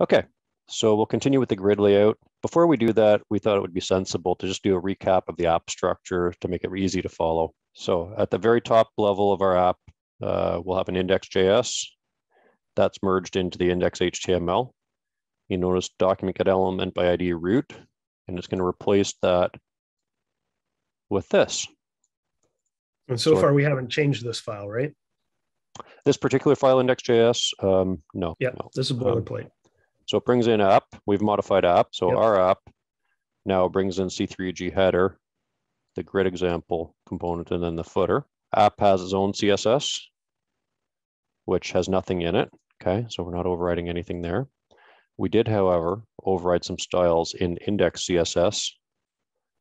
Okay, so we'll continue with the grid layout. Before we do that, we thought it would be sensible to just do a recap of the app structure to make it easy to follow. So at the very top level of our app, uh, we'll have an index.js that's merged into the index.html. You notice document get element by ID root, and it's going to replace that with this. And so, so far, we haven't changed this file, right? This particular file index.js, um, no. Yeah, no. this is boilerplate. Um, so it brings in app. We've modified app. So yep. our app now brings in C3UG header, the grid example component, and then the footer. App has its own CSS, which has nothing in it. Okay, so we're not overriding anything there. We did, however, override some styles in index CSS,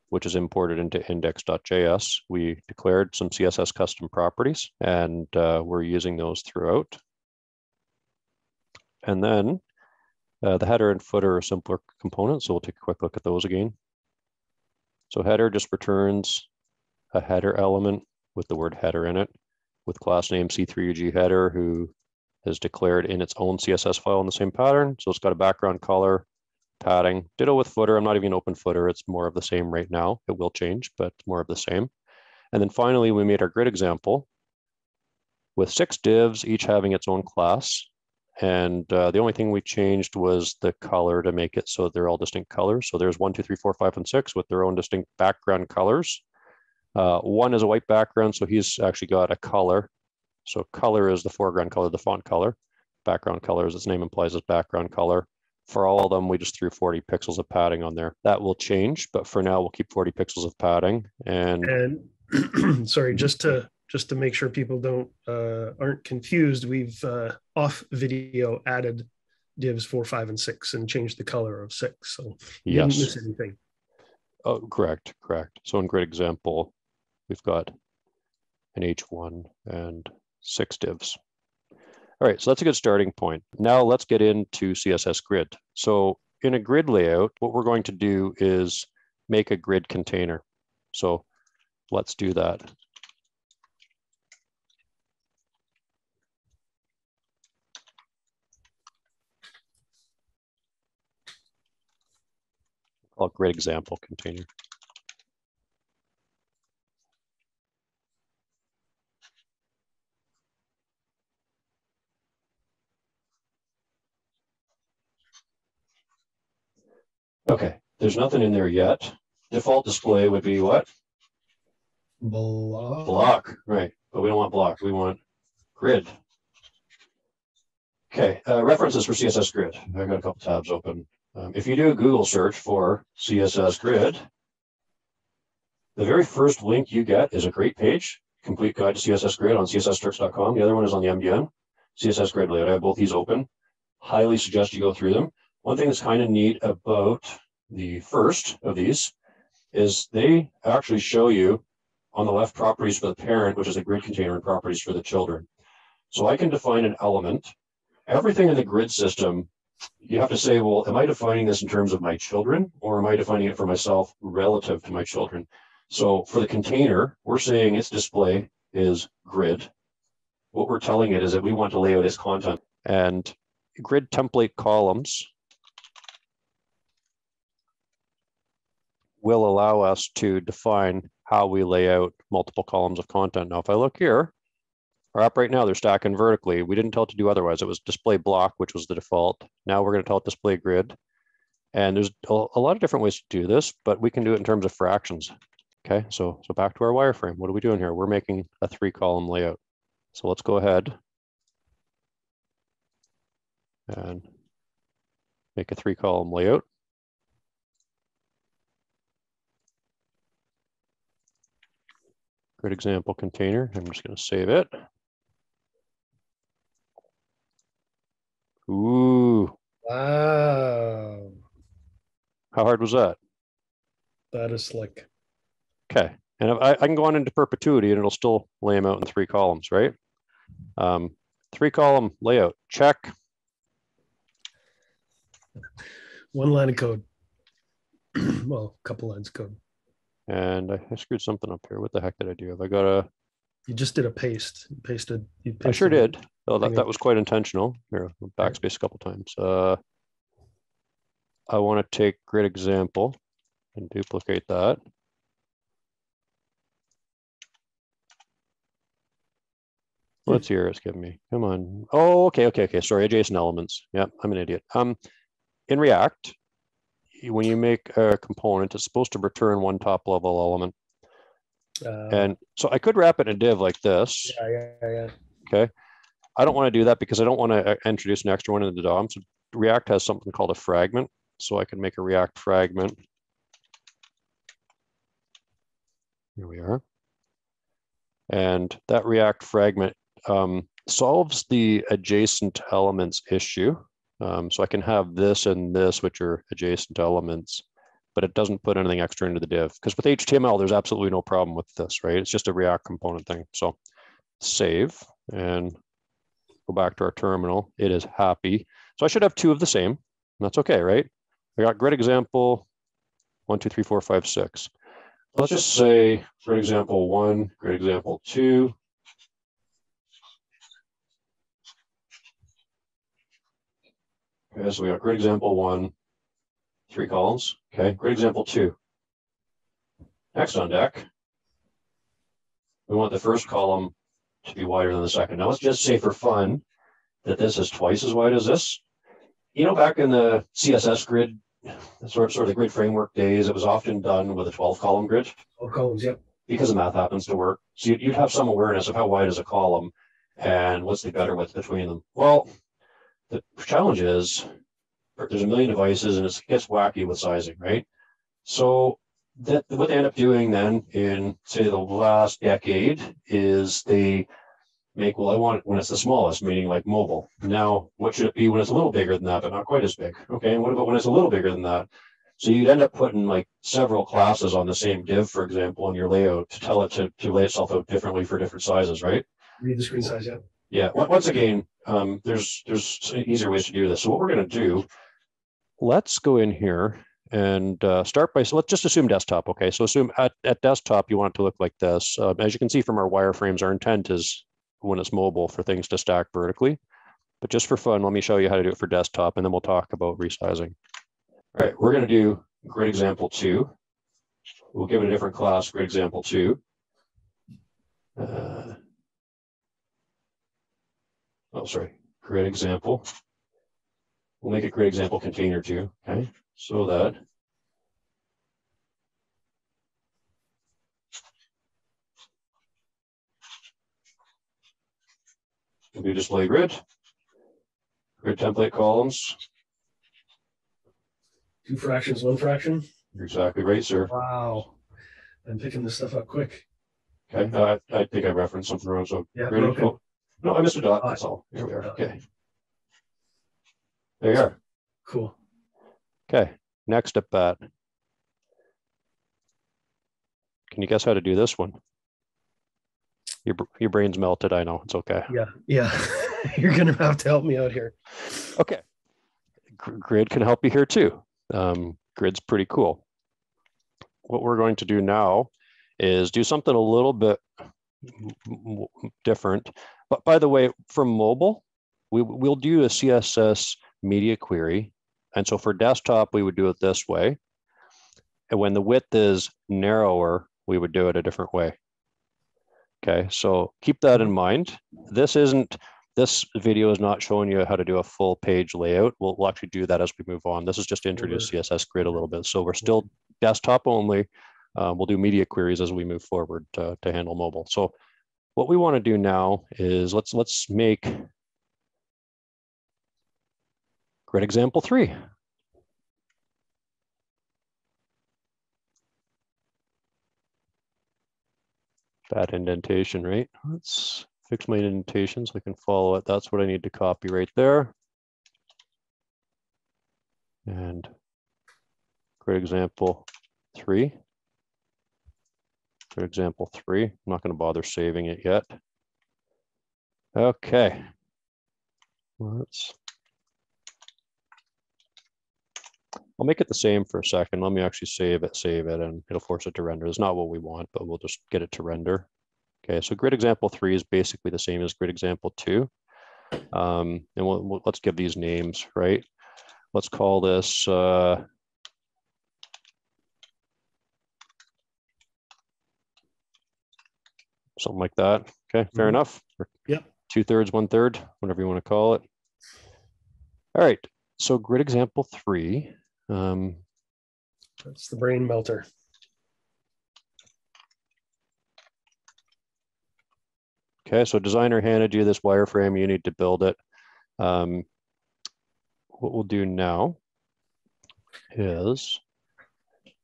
which is imported into index.js. We declared some CSS custom properties, and uh, we're using those throughout. And then uh, the header and footer are simpler components, so we'll take a quick look at those again. So header just returns a header element with the word header in it, with class name C3UG header, who is declared in its own CSS file in the same pattern. So it's got a background color, padding. Ditto with footer. I'm not even open footer. It's more of the same right now. It will change, but more of the same. And then finally, we made our grid example with six divs, each having its own class. And uh, the only thing we changed was the color to make it so they're all distinct colors. So there's one, two, three, four, five, and six with their own distinct background colors. Uh, one is a white background, so he's actually got a color. So color is the foreground color, the font color. Background color, as its name implies, is background color. For all of them, we just threw 40 pixels of padding on there. That will change, but for now, we'll keep 40 pixels of padding. And, and sorry, just to just to make sure people don't uh, aren't confused, we've uh, off video added divs four, five, and six, and changed the color of six. So you yes. didn't miss anything. Oh, correct, correct. So in grid example, we've got an H1 and six divs. All right, so that's a good starting point. Now let's get into CSS Grid. So in a grid layout, what we're going to do is make a grid container. So let's do that. Call grid example container. Okay, there's nothing in there yet. Default display would be what? Block. Block, right. But we don't want block. We want grid. Okay, uh, references for CSS Grid. I've got a couple tabs open. Um, if you do a Google search for CSS Grid, the very first link you get is a great page, complete guide to CSS Grid on csstricks.com. The other one is on the MDN, CSS Grid layout. I have both these open. Highly suggest you go through them. One thing that's kind of neat about the first of these is they actually show you on the left properties for the parent, which is a grid container and properties for the children. So I can define an element. Everything in the grid system, you have to say, well, am I defining this in terms of my children or am I defining it for myself relative to my children? So for the container, we're saying its display is grid. What we're telling it is that we want to lay out its content. And grid template columns will allow us to define how we lay out multiple columns of content. Now, if I look here, our app right now, they're stacking vertically. We didn't tell it to do otherwise. It was display block, which was the default. Now we're going to tell it display grid. And there's a, lot of different ways to do this, but we can do it in terms of fractions. Okay, so, so back to our wireframe. What are we doing here? We're making a three column layout. So let's go ahead and make a three column layout. Grid example container. I'm just going to save it. Ooh. Wow. How hard was that? That is slick. Okay. And I, I can go on into perpetuity and it'll still lay them out in three columns, right? Um, three column layout, check. One line of code. well, a couple lines of code. And I, I, screwed something up here. What the heck did I do? Have I got a? You just did a paste. You pasted. You pasted I sure did. Oh, that, that was quite intentional. Here, backspace a couple times. Uh, I want to take grid example and duplicate that. What's here it's giving me? Come on. Oh, okay, okay, okay. Sorry, adjacent elements. Yep, I'm an idiot. Um, in React, when you make a component, it's supposed to return one top level element. Uh, And so I could wrap it in a div like this. yeah, yeah, yeah. Okay. I don't want to do that because I don't want to introduce an extra one into the DOM. So React has something called a fragment. So I can make a React fragment. Here we are. And that React fragment um, solves the adjacent elements issue. Um, so I can have this and this, which are adjacent elements, but it doesn't put anything extra into the div. Because with HTML, there's absolutely no problem with this, right? It's just a React component thing. So save and go back to our terminal. It is happy. So I should have two of the same. That's okay, right? I got grid example one, two, three, four, five, six. Let's just say grid example one, grid example two. Okay, so we got grid example one, three columns. Okay, grid example two. Next on deck, we want the first column to be wider than the second. Now let's just say for fun that this is twice as wide as this. You know, back in the CSS grid, sort of, sort of the grid framework days, it was often done with a 12 column grid All columns, yep. because the math happens to work. So you'd, you'd have some awareness of how wide is a column and what's the better width between them. Well, the challenge is there's a million devices and it gets wacky with sizing, right? So that what they end up doing then in say the last decade is they make well I want it when it's the smallest, meaning like mobile. Now, what should it be when it's a little bigger than that, but not quite as big? Okay, and what about when it's a little bigger than that? So you'd end up putting like several classes on the same div, for example, in your layout to tell it to, to lay itself out differently for different sizes, right? Read the screen size, yeah. Yeah, once again, um, there's there's easier ways to do this. So what we're going to do, let's go in here and uh, start by, so let's just assume desktop. Okay, so assume at, at desktop, you want it to look like this. Um, as you can see from our wireframes, our intent is when it's mobile for things to stack vertically. But just for fun, let me show you how to do it for desktop, and then we'll talk about resizing. All right, we're going to do grid example two. We'll give it a different class, grid example two. Uh, oh, sorry, grid example. We'll make a grid example container too, okay? So that we'll do display grid, grid template columns. Two fractions, one fraction. You're exactly right, sir. Wow. I'm picking this stuff up quick. Okay, uh, I think I referenced something wrong, so. Yeah, grid- oh, No, I missed a dot, that's all. Here we are, okay. There you are. Cool. Okay, next up that. Can you guess how to do this one? Your, your brain's melted, I know, it's okay. Yeah, yeah. You're gonna have to help me out here. Okay. Grid can help you here too. Um, grid's pretty cool. What we're going to do now is do something a little bit different. But by the way, for mobile, we, we'll do a CSS media query. And so for desktop, we would do it this way. And when the width is narrower, we would do it a different way. Okay, so keep that in mind. This isn't this video is not showing you how to do a full page layout. We'll, we'll actually do that as we move on. This is just to introduce CSS grid a little bit. So we're still desktop only. Uh, we'll do media queries as we move forward to, to handle mobile. So what we want to do now is let's let's make grid example three. Bad indentation, right? Let's fix my indentation so I can follow it. That's what I need to copy right there. And grid example three. Grid example three. I'm not going to bother saving it yet. Okay. Let's. I'll make it the same for a second. Let me actually save it, save it, and it'll force it to render. It's not what we want, but we'll just get it to render. Okay, so grid example three is basically the same as grid example two. Um, and we'll, we'll- let's give these names, right? let's call this uh, something like that. Okay, fair Mhm. enough. Yep. Two thirds, one third, whatever you want to call it. All right, so grid example three. Um, That's the brain melter. okay, so designer handed you this wireframe, you need to build it. Um, what we'll do now is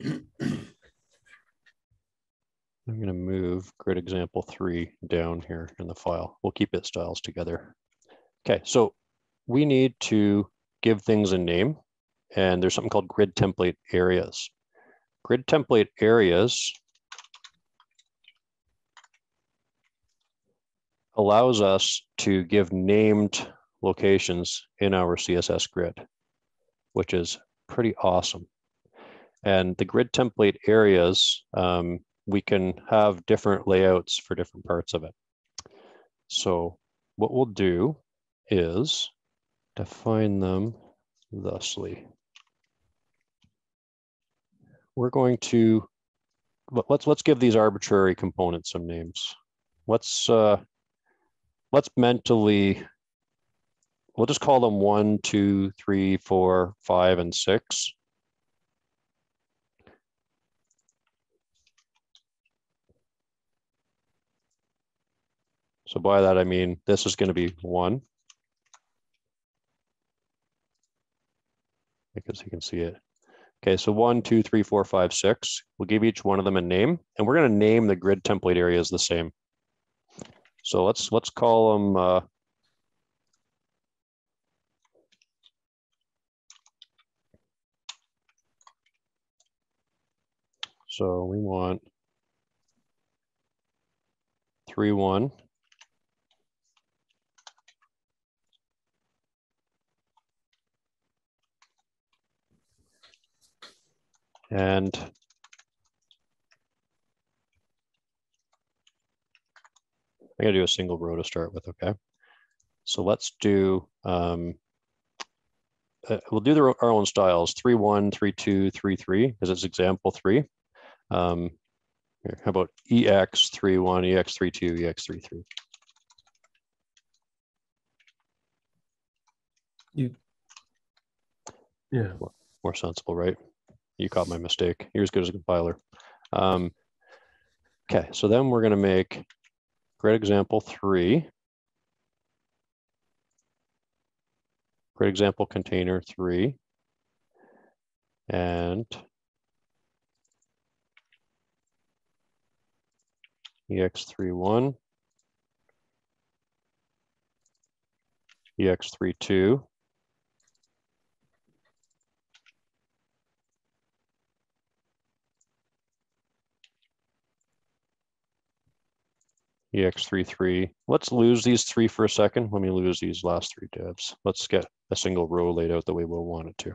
I'm going to move grid example three down here in the file. We'll keep it styles together. Okay, so we need to give things a name and there's something called grid template areas. Grid template areas allows us to give named locations in our CSS grid, which is pretty awesome. And the grid template areas, um, we can have different layouts for different parts of it. So what we'll do is define them thusly. We're going to, let's, let's give these arbitrary components some names. Let's, uh, let's mentally, we'll just call them one, two, three, four, five, and six. So by that, I mean, this is going to be one. Because you can see it. Okay, so one, two, three, four, five, six. We'll give each one of them a name, and we're going to name the grid template areas the same. So let's let's call them. Uh, so we want three one. And I'm gonna do a single row to start with, okay? So let's do, um, uh, we'll do the, our own styles, three, one, three, two, three, three, because it's example three. Um, here, how about EX three, one, EX three, two, EX three, three? You. Yeah. More sensible, right? You caught my mistake. You're as good as a compiler. Um, okay, so then we're gonna make grid example three. Grid example container three. And EX31, EX32, EX33. Let's lose these three for a second. Let me lose these last three divs. Let's get a single row laid out the way we'll want it to.